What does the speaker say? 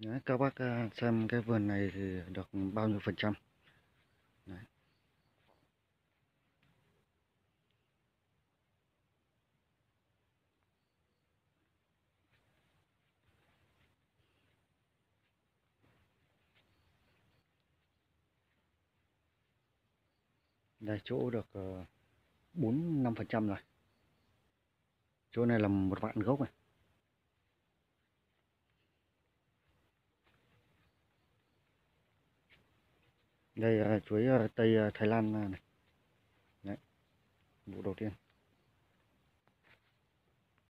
Đấy, các bác à, xem cái vườn này thì được bao nhiêu phần trăm? Đấy. đây chỗ được ờ, bốn năm phần trăm rồi. Chỗ này là một vạn gốc này. Đây là chuối à, tây à, Thái Lan à, này. Đấy vụ đầu tiên.